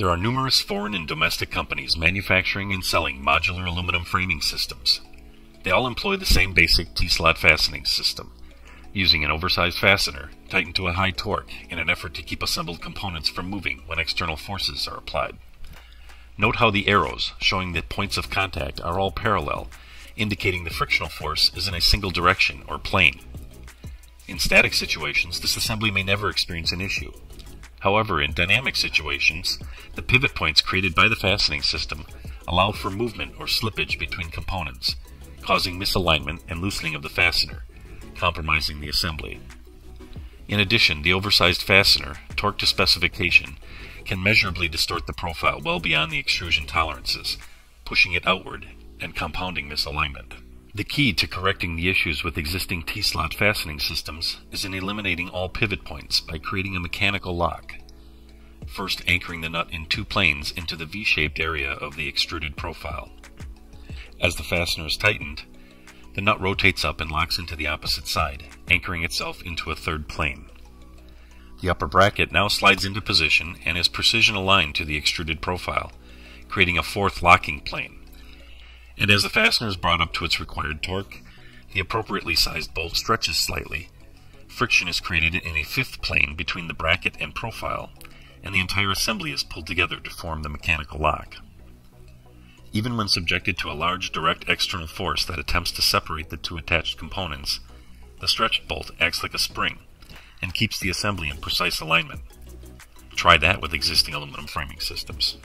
There are numerous foreign and domestic companies manufacturing and selling modular aluminum framing systems. They all employ the same basic T-slot fastening system, using an oversized fastener tightened to a high torque in an effort to keep assembled components from moving when external forces are applied. Note how the arrows, showing the points of contact, are all parallel, indicating the frictional force is in a single direction or plane. In static situations, this assembly may never experience an issue, However, in dynamic situations, the pivot points created by the fastening system allow for movement or slippage between components, causing misalignment and loosening of the fastener, compromising the assembly. In addition, the oversized fastener, torqued to specification, can measurably distort the profile well beyond the extrusion tolerances, pushing it outward and compounding misalignment. The key to correcting the issues with existing T-slot fastening systems is in eliminating all pivot points by creating a mechanical lock. First anchoring the nut in two planes into the V-shaped area of the extruded profile. As the fastener is tightened, the nut rotates up and locks into the opposite side, anchoring itself into a third plane. The upper bracket now slides into position and is precision aligned to the extruded profile, creating a fourth locking plane and as the fastener is brought up to its required torque, the appropriately sized bolt stretches slightly. Friction is created in a fifth plane between the bracket and profile, and the entire assembly is pulled together to form the mechanical lock. Even when subjected to a large direct external force that attempts to separate the two attached components, the stretched bolt acts like a spring and keeps the assembly in precise alignment. Try that with existing aluminum framing systems.